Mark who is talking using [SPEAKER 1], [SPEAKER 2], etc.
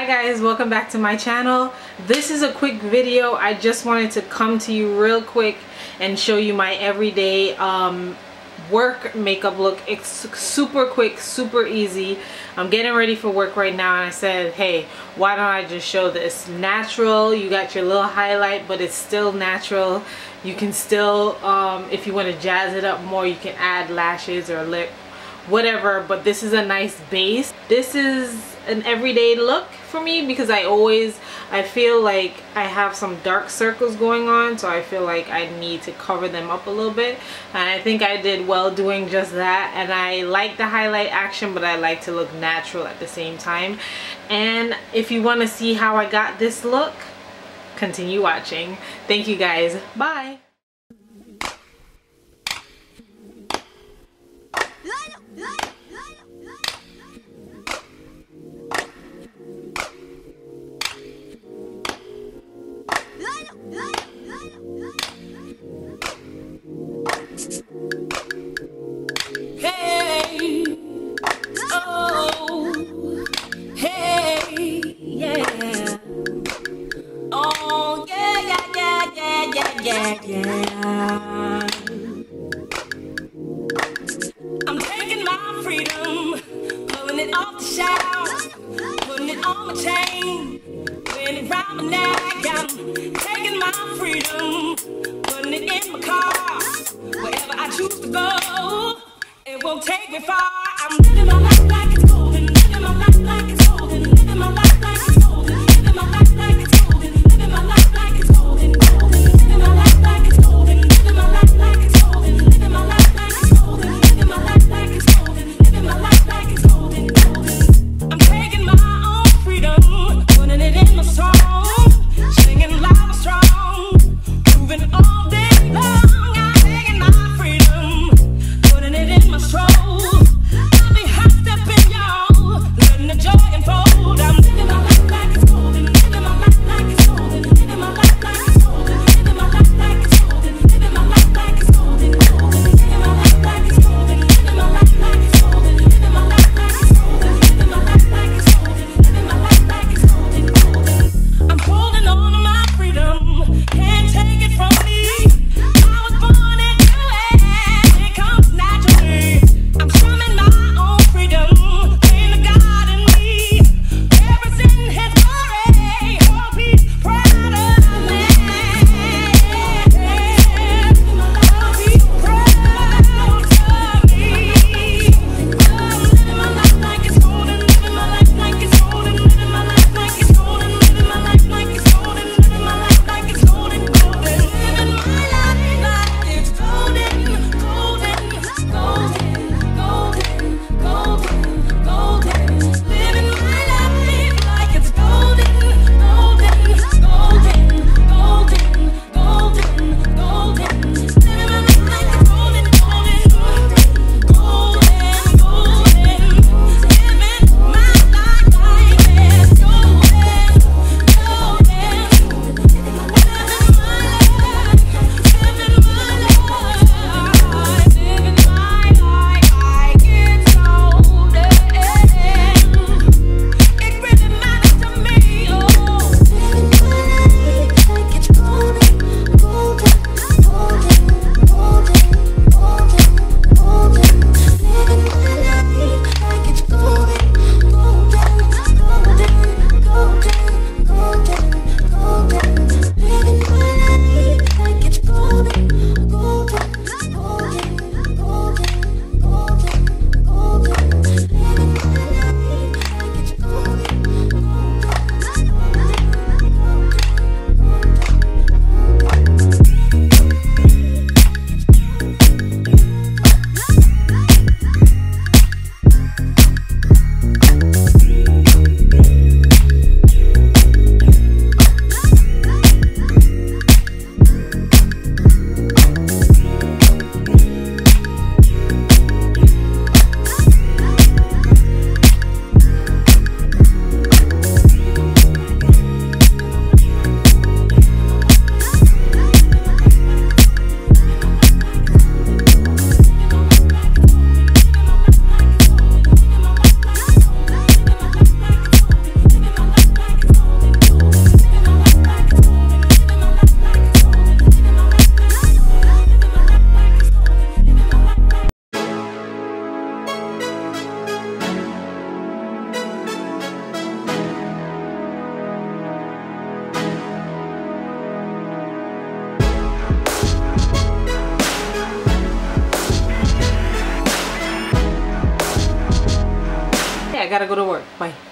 [SPEAKER 1] Hi guys, welcome back to my channel. This is a quick video. I just wanted to come to you real quick and show you my everyday um, work makeup look. It's super quick, super easy. I'm getting ready for work right now and I said, hey, why don't I just show this? Natural, you got your little highlight, but it's still natural. You can still, um, if you want to jazz it up more, you can add lashes or lip whatever but this is a nice base. This is an everyday look for me because I always I feel like I have some dark circles going on so I feel like I need to cover them up a little bit. And I think I did well doing just that. And I like the highlight action but I like to look natural at the same time. And if you want to see how I got this look continue watching. Thank you guys. Bye
[SPEAKER 2] take me far. I'm living my life
[SPEAKER 1] gotta go to work. Bye.